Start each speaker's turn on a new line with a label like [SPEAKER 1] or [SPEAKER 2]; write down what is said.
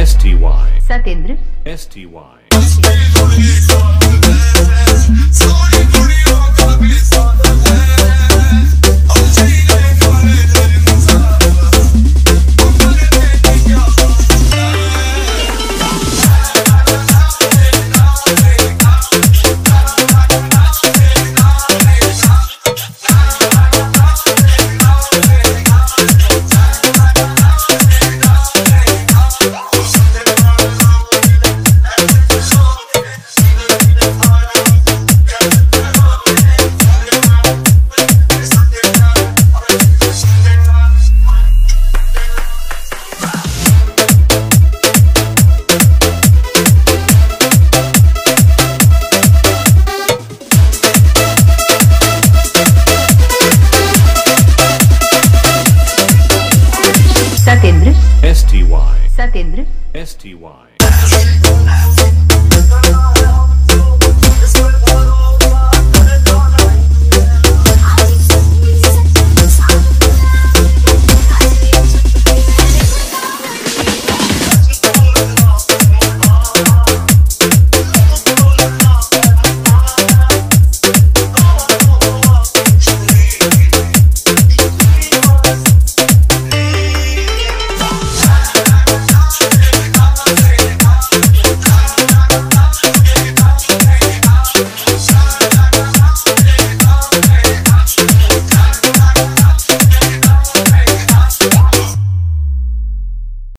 [SPEAKER 1] S T Y.
[SPEAKER 2] Satendra.
[SPEAKER 1] S T Y. STY.